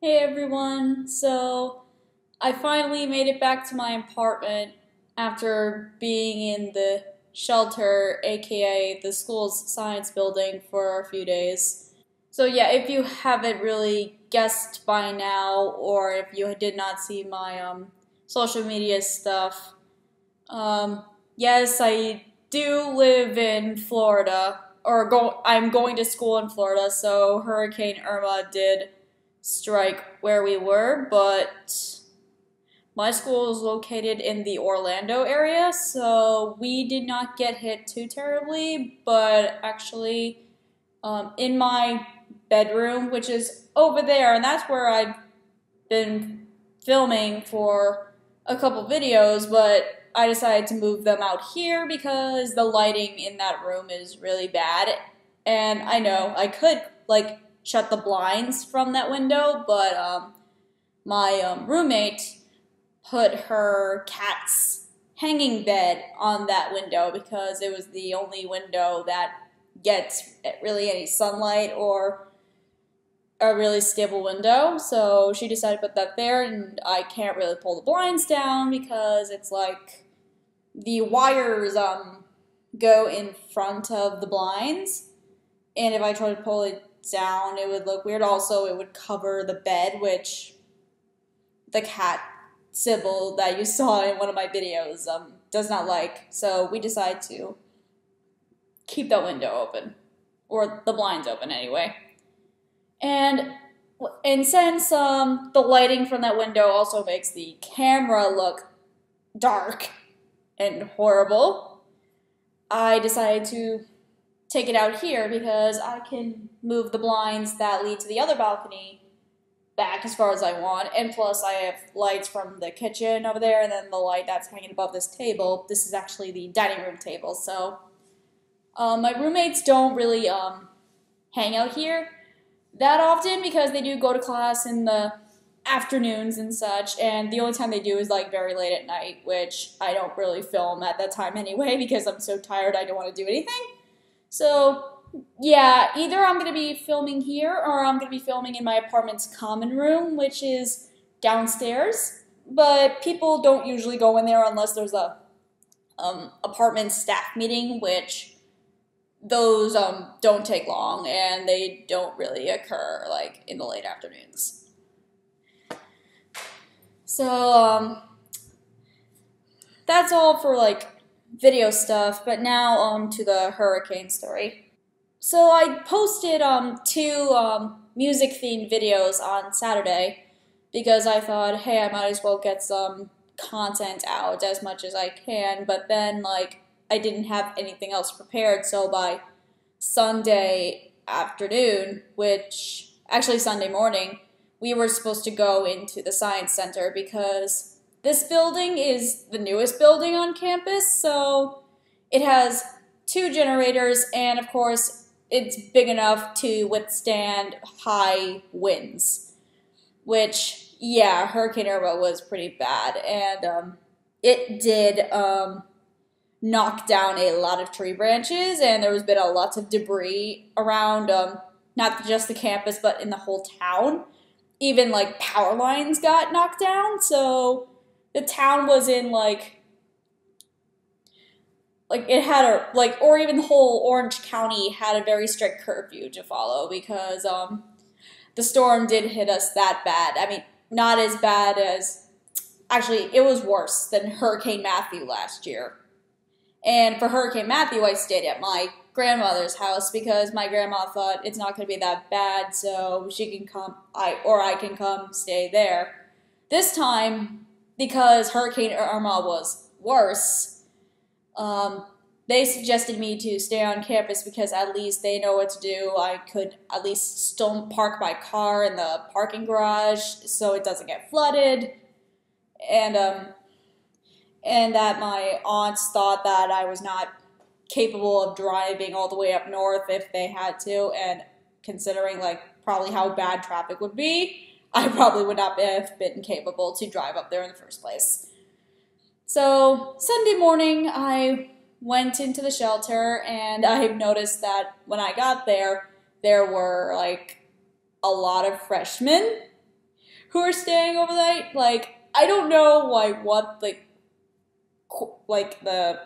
Hey everyone! So, I finally made it back to my apartment after being in the shelter, aka the school's science building, for a few days. So, yeah, if you haven't really guessed by now, or if you did not see my um, social media stuff, um, yes, I do live in Florida, or go. I'm going to school in Florida, so Hurricane Irma did strike where we were, but my school is located in the Orlando area, so we did not get hit too terribly, but actually, um, in my bedroom, which is over there, and that's where I've been filming for a couple videos, but I decided to move them out here because the lighting in that room is really bad. And I know I could like shut the blinds from that window, but um, my um, roommate put her cat's hanging bed on that window because it was the only window that gets really any sunlight or a really stable window. So she decided to put that there, and I can't really pull the blinds down because it's like the wires um, go in front of the blinds. And if I try to pull it down, it would look weird. Also, it would cover the bed, which the cat Sybil that you saw in one of my videos um, does not like. So we decide to keep that window open, or the blinds open anyway. And and since um, the lighting from that window also makes the camera look dark and horrible, I decided to take it out here because I can move the blinds that lead to the other balcony back as far as I want. And plus, I have lights from the kitchen over there, and then the light that's hanging above this table. This is actually the dining room table. So, um, my roommates don't really um, hang out here that often because they do go to class in the afternoons and such, and the only time they do is like very late at night, which I don't really film at that time anyway because I'm so tired I don't want to do anything. So, yeah, either I'm going to be filming here or I'm going to be filming in my apartment's common room, which is downstairs. But people don't usually go in there unless there's a um, apartment staff meeting, which those um, don't take long and they don't really occur like in the late afternoons. So um, that's all for like video stuff, but now um, to the hurricane story. So I posted um, two um, music themed videos on Saturday because I thought, hey, I might as well get some content out as much as I can, but then like I didn't have anything else prepared, so by Sunday afternoon, which actually Sunday morning, we were supposed to go into the science center because this building is the newest building on campus, so it has two generators, and of course, it's big enough to withstand high winds. Which, yeah, Hurricane Irma was pretty bad, and um, it did um, knock down a lot of tree branches, and there was been a lots of debris around, um, not just the campus, but in the whole town. Even like power lines got knocked down, so the town was in like like it had a like or even the whole Orange County had a very strict curfew to follow because um the storm did hit us that bad. I mean, not as bad as actually it was worse than Hurricane Matthew last year. And for Hurricane Matthew, I stayed at my grandmother's house because my grandma thought it's not going to be that bad, so she can come I or I can come stay there. This time because Hurricane Irma was worse, um, they suggested me to stay on campus because at least they know what to do. I could at least still park my car in the parking garage so it doesn't get flooded. And um, and that my aunts thought that I was not capable of driving all the way up north if they had to, and considering like probably how bad traffic would be, I probably would not have been capable to drive up there in the first place. So, Sunday morning, I went into the shelter and I noticed that when I got there, there were like a lot of freshmen who were staying overnight. Like, I don't know why what like like the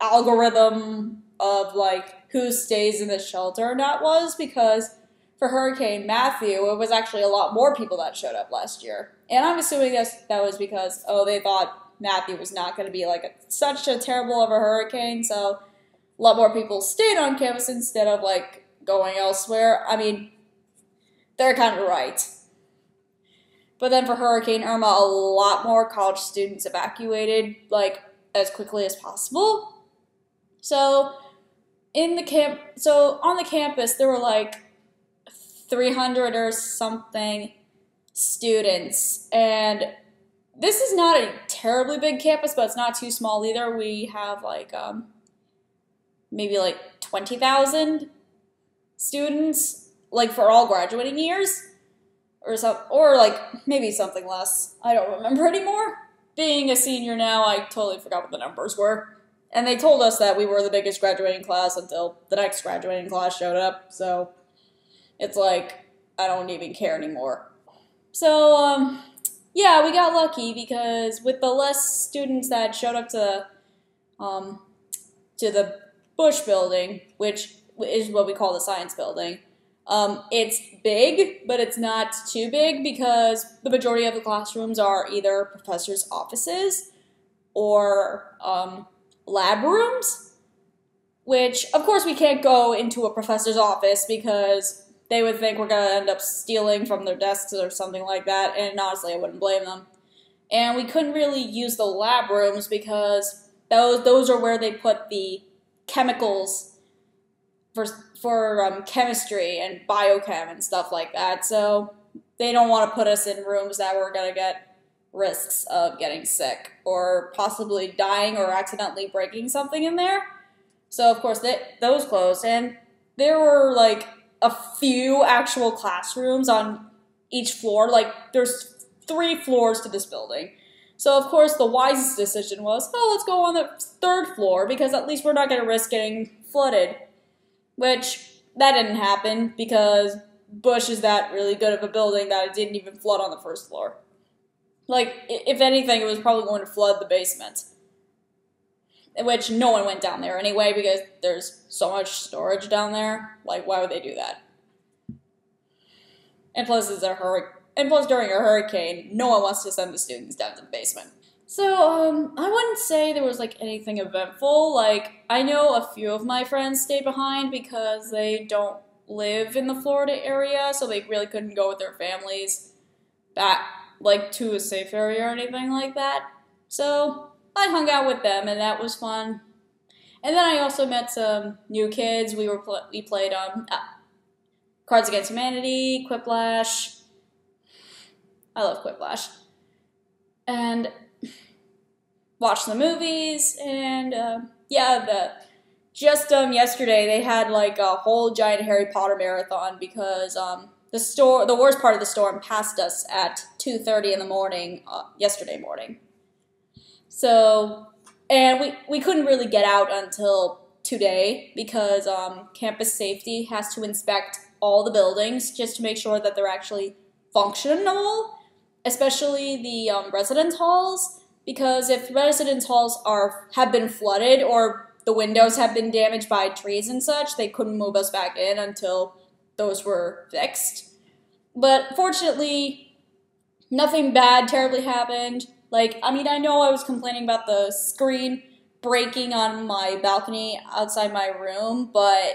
algorithm of like who stays in the shelter or not was because for Hurricane Matthew, it was actually a lot more people that showed up last year. And I'm assuming that that was because oh they thought Matthew was not going to be like a, such a terrible of a hurricane, so a lot more people stayed on campus instead of like going elsewhere. I mean, they're kind of right. But then for Hurricane Irma, a lot more college students evacuated like as quickly as possible. So in the camp, so on the campus there were like 300 or something students, and this is not a terribly big campus, but it's not too small either. We have like um, maybe like 20,000 students, like for all graduating years, or some, or like maybe something less. I don't remember anymore. Being a senior now, I totally forgot what the numbers were. And they told us that we were the biggest graduating class until the next graduating class showed up. So it's like I don't even care anymore. So um, yeah, we got lucky because with the less students that showed up to um, to the Bush building, which is what we call the science building, um, it's big, but it's not too big because the majority of the classrooms are either professors' offices or um, lab rooms. Which, of course, we can't go into a professor's office because they would think we're going to end up stealing from their desks or something like that, and honestly, I wouldn't blame them. And we couldn't really use the lab rooms because those those are where they put the chemicals for for um, chemistry and biochem and stuff like that. So they don't want to put us in rooms that we're gonna get risks of getting sick or possibly dying or accidentally breaking something in there. So of course they, those closed, and there were like a few actual classrooms on each floor. Like there's three floors to this building. So of course the wisest decision was, oh, let's go on the third floor because at least we're not going to risk getting flooded. Which that didn't happen because Bush is that really good of a building that it didn't even flood on the first floor. Like if anything, it was probably going to flood the basement which no one went down there anyway because there's so much storage down there. Like, why would they do that? And plus, it's a hurricane. And plus, during a hurricane, no one wants to send the students down to the basement. So, um, I wouldn't say there was like anything eventful. Like, I know a few of my friends stayed behind because they don't live in the Florida area, so they really couldn't go with their families back, like, to a safe area or anything like that. So, I hung out with them, and that was fun. And then I also met some new kids. We were pl- we played um, uh, Cards Against Humanity, Quiplash. I love Quiplash, and watched the movies. And uh, yeah, the just um yesterday they had like a whole giant Harry Potter marathon because um the store the worst part of the storm passed us at two thirty in the morning uh, yesterday morning. So, and we, we couldn't really get out until today because um, campus safety has to inspect all the buildings just to make sure that they're actually functional, especially the um, residence halls. Because if residence halls are have been flooded or the windows have been damaged by trees and such, they couldn't move us back in until those were fixed. But fortunately, nothing bad terribly happened. Like, I mean, I know I was complaining about the screen breaking on my balcony outside my room, but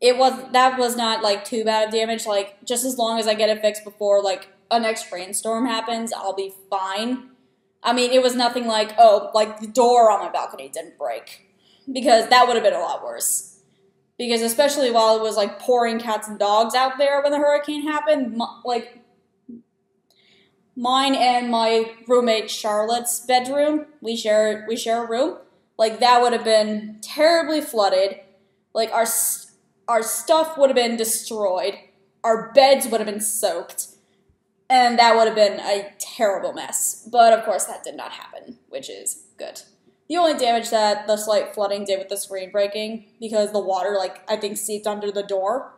it was that was not like too bad of damage. Like, just as long as I get it fixed before like a next rainstorm happens, I'll be fine. I mean, it was nothing like, oh, like the door on my balcony didn't break. Because that would have been a lot worse. Because especially while it was like pouring cats and dogs out there when the hurricane happened, like mine and my roommate Charlotte's bedroom. We share we share a room. Like that would have been terribly flooded. Like our our stuff would have been destroyed. Our beds would have been soaked. And that would have been a terrible mess. But of course that did not happen, which is good. The only damage that the slight flooding did with the screen breaking because the water like I think seeped under the door.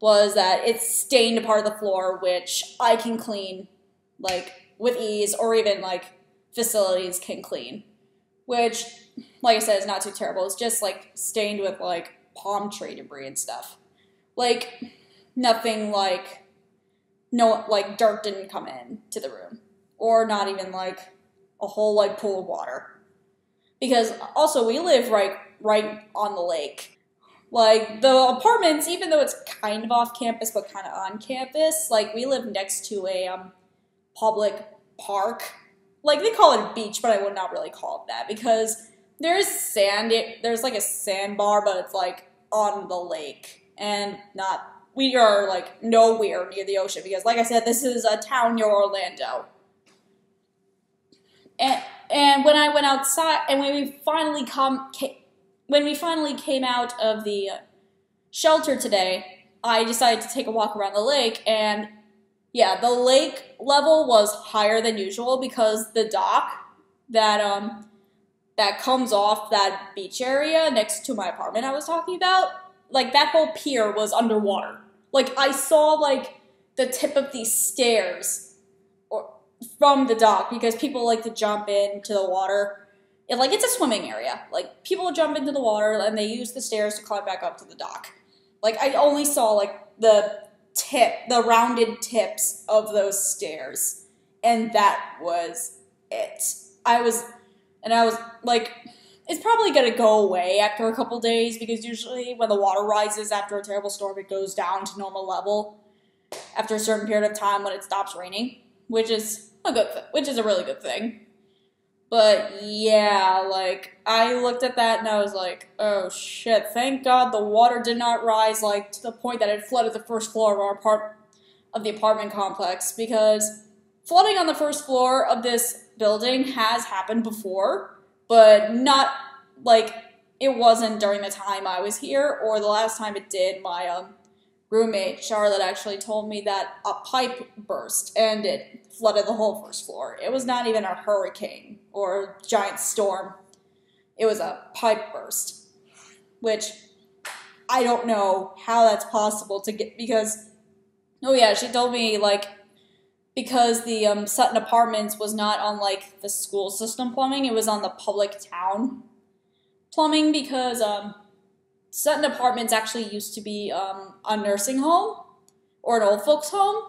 was that it stained a part of the floor, which I can clean like with ease, or even like facilities can clean. Which, like I said, is not too terrible. It's just like stained with like palm tree debris and stuff. Like nothing like no like dirt didn't come in to the room, or not even like a whole like pool of water. Because also we live right right on the lake. Like the apartments, even though it's kind of off campus but kind of on campus, like we live next to a um, public park. Like they call it a beach, but I would not really call it that because there's sand. It, there's like a sandbar, but it's like on the lake and not. We are like nowhere near the ocean because, like I said, this is a town near Orlando. And and when I went outside, and when we finally come, when we finally came out of the shelter today, I decided to take a walk around the lake, and yeah, the lake level was higher than usual because the dock that um that comes off that beach area next to my apartment I was talking about, like that whole pier was underwater. Like I saw like the tip of these stairs or from the dock because people like to jump into the water. It, like it's a swimming area. Like people jump into the water and they use the stairs to climb back up to the dock. Like I only saw like the tip, the rounded tips of those stairs. And that was it. I was, and I was like, it's probably gonna go away after a couple days because usually when the water rises after a terrible storm, it goes down to normal level after a certain period of time when it stops raining, which is a good, which is a really good thing. But yeah, like I looked at that and I was like, oh shit, thank God the water did not rise like to the point that it flooded the first floor of our part of the apartment complex because flooding on the first floor of this building has happened before, but not like it wasn't during the time I was here or the last time it did. My um, roommate Charlotte actually told me that a pipe burst and it flooded the whole first floor. It was not even a hurricane or giant storm. It was a pipe burst, which I don't know how that's possible to get because oh yeah, she told me like because the um, Sutton Apartments was not on like the school system plumbing, it was on the public town plumbing because um, Sutton Apartments actually used to be um, a nursing home or an old folks home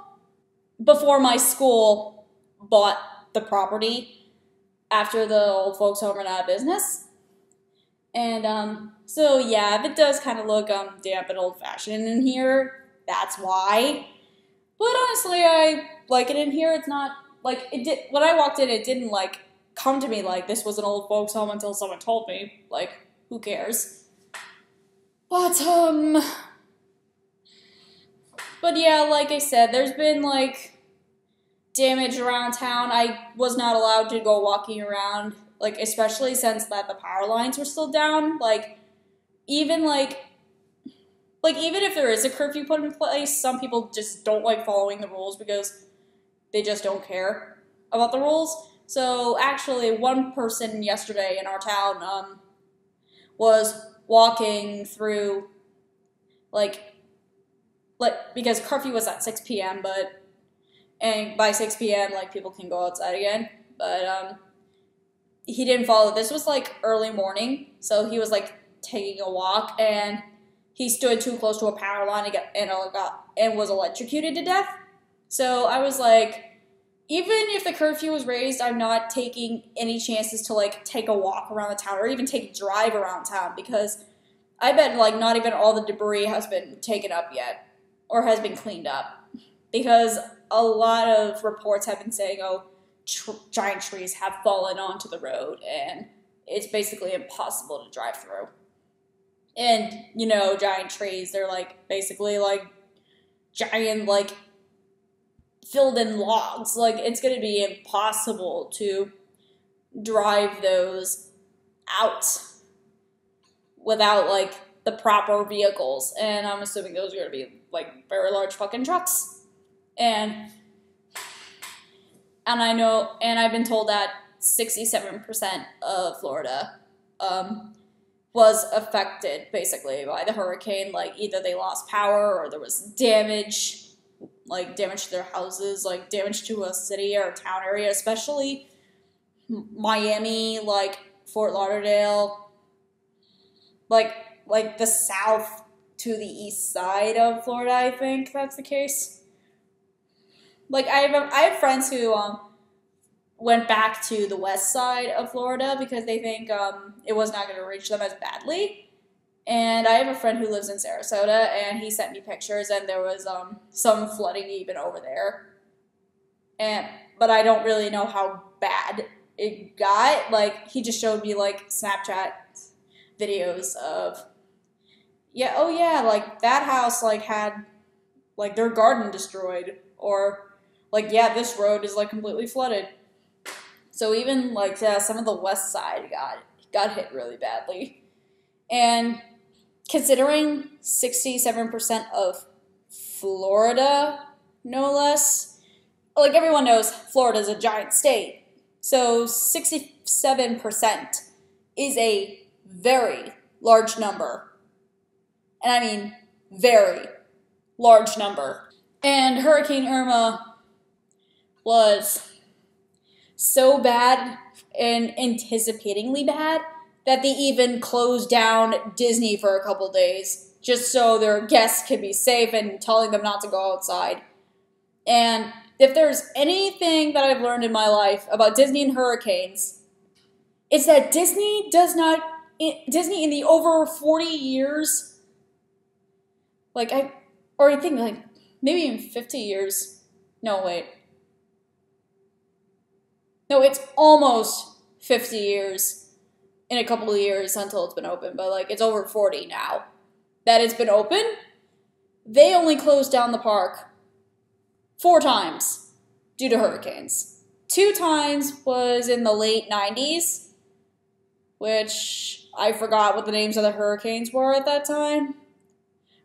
before my school bought the property after the old folks home ran out of business. And um, so yeah, it does kind of look um, damp and old fashioned in here, that's why. But honestly, I like it in here. It's not like it did when I walked in. It didn't like come to me like this was an old folks home until someone told me. Like, who cares? But um, but yeah, like I said, there's been like damage around town. I was not allowed to go walking around, like especially since that the power lines were still down. Like even like like even if there is a curfew put in place, some people just don't like following the rules because they just don't care about the rules. So actually, one person yesterday in our town um, was walking through like like because curfew was at 6 p.m. but and by 6 p.m. like people can go outside again. But um, he didn't follow. This was like early morning, so he was like taking a walk, and he stood too close to a power line and got and got and was electrocuted to death. So I was like, even if the curfew was raised, I'm not taking any chances to like take a walk around the town or even take a drive around town because I bet like not even all the debris has been taken up yet or has been cleaned up because a lot of reports have been saying, oh, tr- giant trees have fallen onto the road and it's basically impossible to drive through. And, you know, giant trees, they're like basically like giant, like filled in logs. Like it's going to be impossible to drive those out without like the proper vehicles. And I'm assuming those are going to be like very large fucking trucks and and I know, and I've been told that 67% of Florida um, was affected basically by the hurricane. Like either they lost power or there was damage, like damage to their houses, like damage to a city or a town area, especially Miami, like Fort Lauderdale, like like the south to the east side of Florida. I think that's the case. Like I have I have friends who um went back to the west side of Florida because they think um, it was not going to reach them as badly. And I have a friend who lives in Sarasota, and he sent me pictures, and there was um, some flooding even over there. And but I don't really know how bad it got. Like he just showed me like Snapchat videos of yeah, oh yeah, like that house like had like their garden destroyed, or like yeah, this road is like completely flooded. So even like yeah, some of the west side got got hit really badly. And considering 67% of Florida, no less, like everyone knows, Florida is a giant state. So 67% is a very large number. And I mean very large number. And Hurricane Irma was so bad and anticipatingly bad that they even closed down Disney for a couple days just so their guests could be safe and telling them not to go outside. And if there's anything that I've learned in my life about Disney and hurricanes, it's that Disney does not Disney in the over 40 years like I or I think like maybe in 50 years. No, wait. No, it's almost 50 years in a couple of years until it's been open, but like it's over 40 now that it's been open. They only closed down the park four times due to hurricanes. Two times was in the late 90s, which I forgot what the names of the hurricanes were at that time.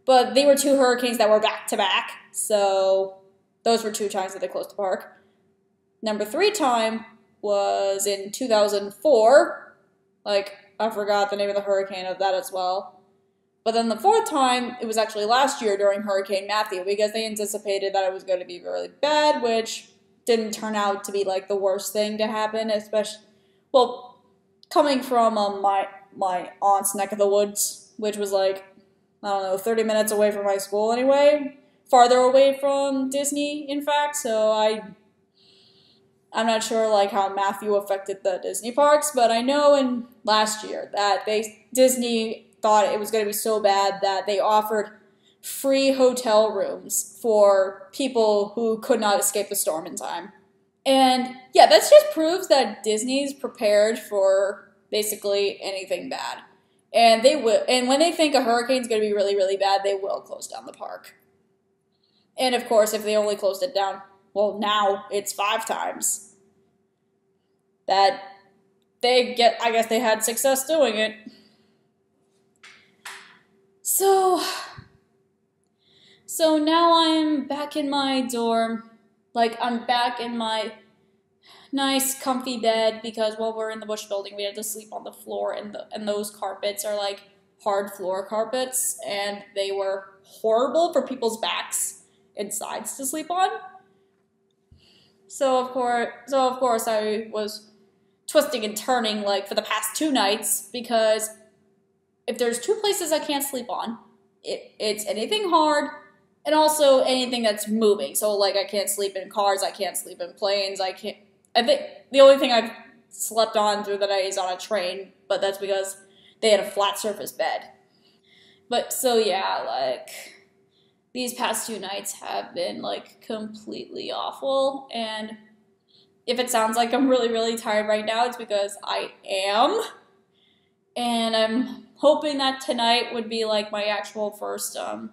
But they were two hurricanes that were back to back, so those were two times that they closed the park. Number three time was in 2004. Like, I forgot the name of the hurricane of that as well. But then the fourth time, it was actually last year during Hurricane Matthew because they anticipated that it was going to be really bad, which didn't turn out to be like the worst thing to happen, especially, well, coming from um, my, my aunt's neck of the woods, which was like, I don't know, 30 minutes away from my school anyway, farther away from Disney, in fact, so I I'm not sure like how Matthew affected the Disney parks, but I know in last year that they Disney thought it was going to be so bad that they offered free hotel rooms for people who could not escape the storm in time. And yeah, that just proves that Disney's prepared for basically anything bad. And they will and when they think a hurricane's going to be really really bad, they will close down the park. And of course, if they only closed it down well, now it's five times. That they get, I guess they had success doing it. So, so now I'm back in my dorm. Like, I'm back in my nice, comfy bed because while we're in the Bush building, we had to sleep on the floor, and, the, and those carpets are like hard floor carpets, and they were horrible for people's backs and sides to sleep on. So of course, so of course, I was twisting and turning like for the past two nights because if there's two places I can't sleep on, it, it's anything hard and also anything that's moving. So like I can't sleep in cars, I can't sleep in planes, I can't. I think the only thing I've slept on through the night is on a train, but that's because they had a flat surface bed. But so yeah, like these past two nights have been like completely awful. And if it sounds like I'm really, really tired right now, it's because I am. And I'm hoping that tonight would be like my actual first um,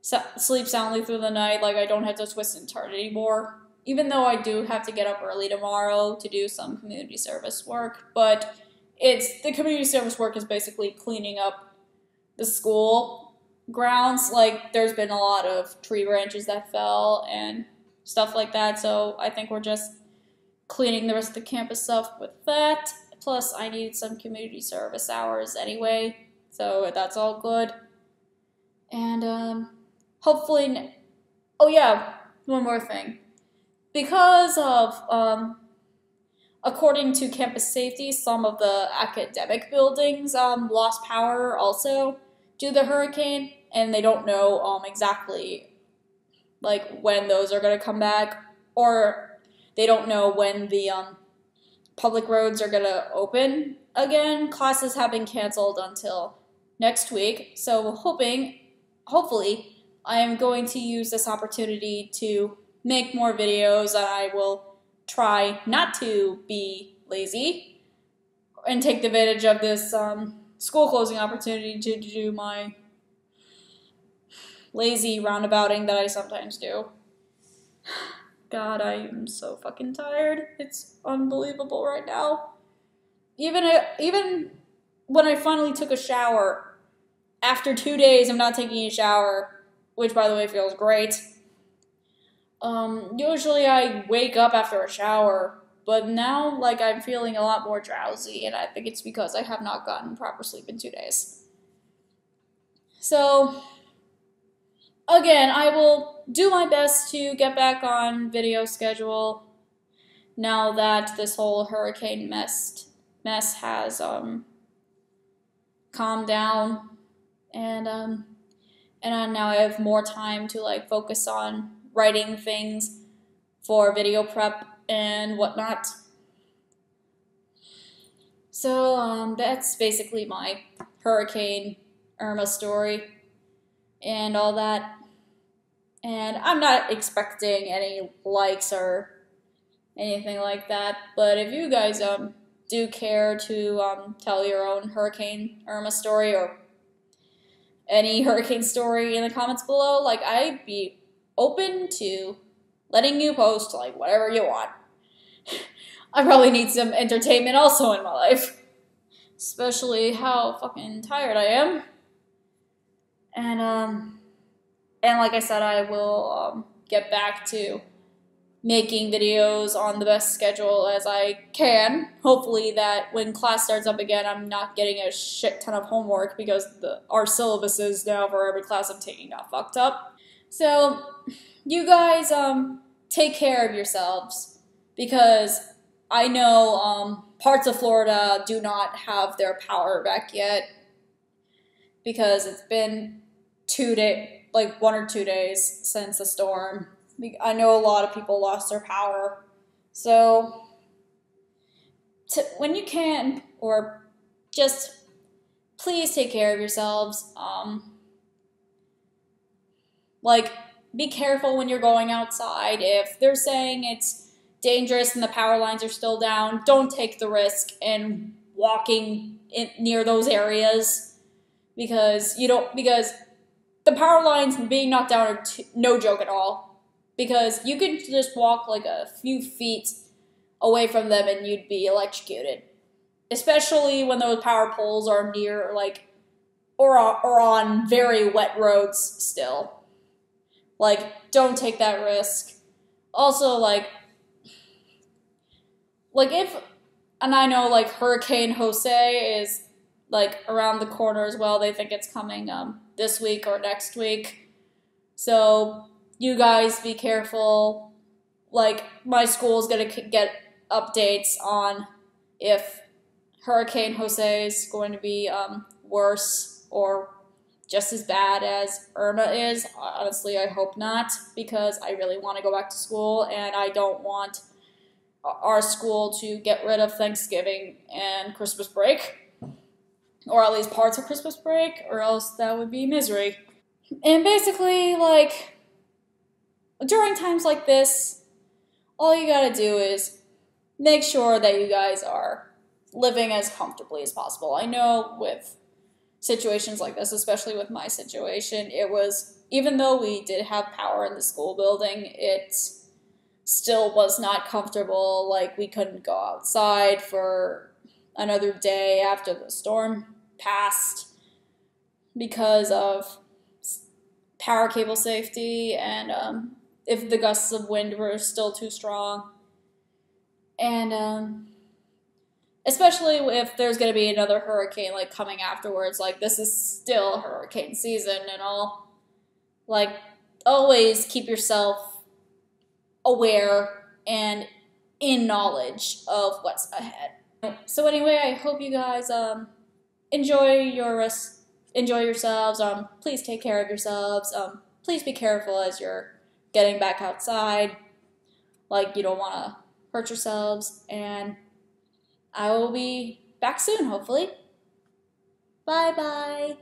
sleep soundly through the night. Like I don't have to twist and turn anymore. Even though I do have to get up early tomorrow to do some community service work, but it's the community service work is basically cleaning up the school grounds, like there's been a lot of tree branches that fell and stuff like that. So I think we're just cleaning the rest of the campus stuff with that. Plus, I need some community service hours anyway. So that's all good. And um, hopefully, oh yeah, one more thing. Because of, um, according to campus safety, some of the academic buildings um, lost power also due to the hurricane, and they don't know um, exactly like when those are going to come back, or they don't know when the um, public roads are going to open again. Classes have been canceled until next week, so hoping, hopefully, I am going to use this opportunity to make more videos and I will try not to be lazy and take advantage of this um, school closing opportunity to do my lazy roundabouting that I sometimes do. God, I am so fucking tired. It's unbelievable right now. Even uh, even when I finally took a shower, after two days of not taking a shower, which by the way feels great. Um, usually I wake up after a shower, but now like I'm feeling a lot more drowsy, and I think it's because I have not gotten proper sleep in two days. So again, I will do my best to get back on video schedule now that this whole hurricane mess mess has um, calmed down and um, and I, now I have more time to like focus on writing things for video prep and whatnot. So um, that's basically my Hurricane Irma story and all that. And I'm not expecting any likes or anything like that. But if you guys um do care to um, tell your own Hurricane Irma story or any hurricane story in the comments below, like I'd be open to letting you post like whatever you want. I probably need some entertainment also in my life. Especially how fucking tired I am. And um and like I said, I will um, get back to making videos on the best schedule as I can. Hopefully that when class starts up again, I'm not getting a shit ton of homework because the, our syllabuses now for every class I'm taking got fucked up. So you guys um, take care of yourselves because I know um, parts of Florida do not have their power back yet because it's been two days like one or two days since the storm. I know a lot of people lost their power. So, to, when you can, or just please take care of yourselves. Um, like, be careful when you're going outside. If they're saying it's dangerous and the power lines are still down, don't take the risk in walking in, near those areas because you don't because the power lines being knocked down are t- no joke at all because you could just walk like a few feet away from them and you'd be electrocuted. Especially when those power poles are near like or or on very wet roads still. Like don't take that risk. Also like like if and I know like Hurricane Jose is like around the corner as well. They think it's coming um this week or next week. So you guys be careful. Like my school is gonna get updates on if Hurricane Jose is going to be um, worse or just as bad as Irma is. Honestly, I hope not because I really want to go back to school and I don't want our school to get rid of Thanksgiving and Christmas break or at least parts of Christmas break, or else that would be misery. And basically, like, during times like this, all you gotta do is make sure that you guys are living as comfortably as possible. I know with situations like this, especially with my situation, it was, even though we did have power in the school building, it still was not comfortable. Like, we couldn't go outside for another day after the storm passed because of power cable safety and um, if the gusts of wind were still too strong. And um, especially if there's going to be another hurricane like coming afterwards. Like this is still hurricane season and all. Like always keep yourself aware and in knowledge of what's ahead. So anyway, I hope you guys um, enjoy your rest, enjoy yourselves. Um, please take care of yourselves. Um, please be careful as you're getting back outside. Like you don't want to hurt yourselves. And I will be back soon, hopefully. Bye bye.